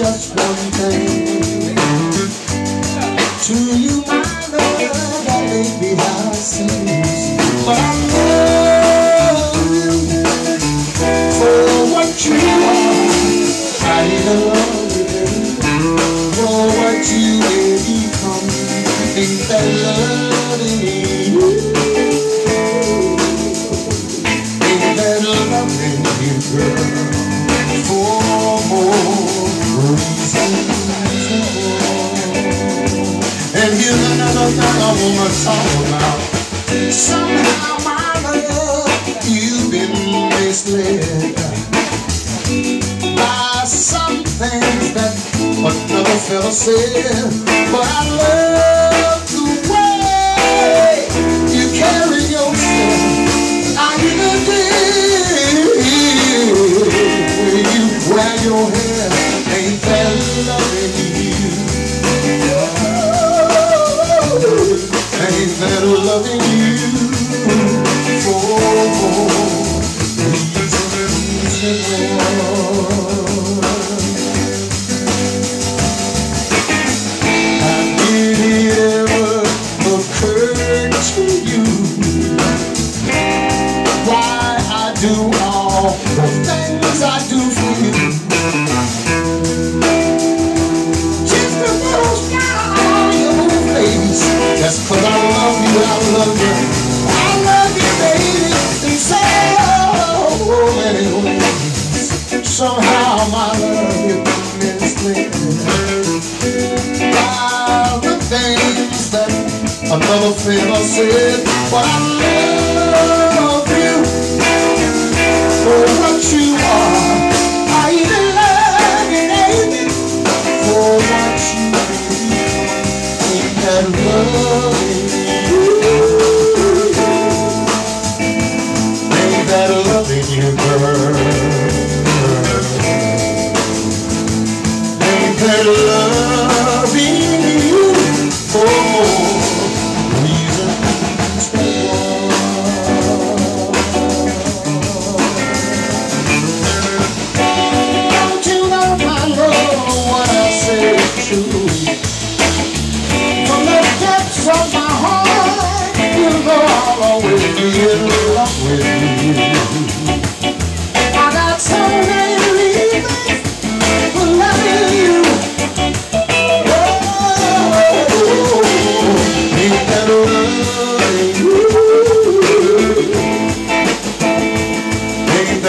just one thing. To you, my love, be how it seems. That loving you, girl? For more reasons. And here's another thing I wanna talk about. Somehow, my love, you've been misled by some things that another fella said. But I love I love you, I love you. Love baby, many ways. Somehow my love the things that another said, but I love you for what you are. I love you, baby, for what you that loving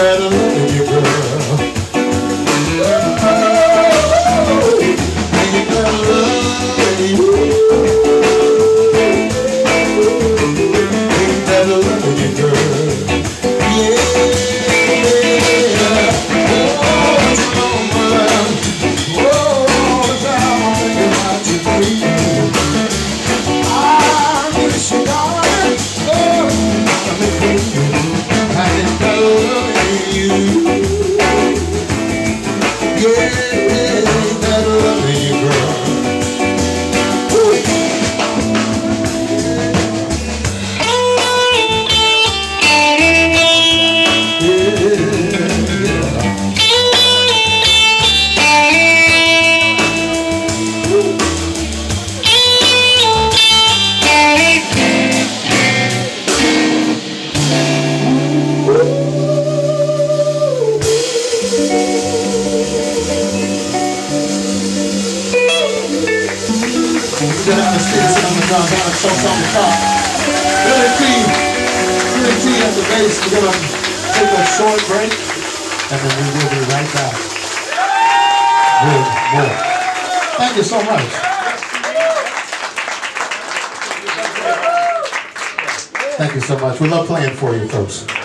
That loving you, On the top. Billy T, Billy T at the bass. We're gonna take a short break, and then we will be right back with more. Thank you so much. Thank you so much. We love playing for you folks.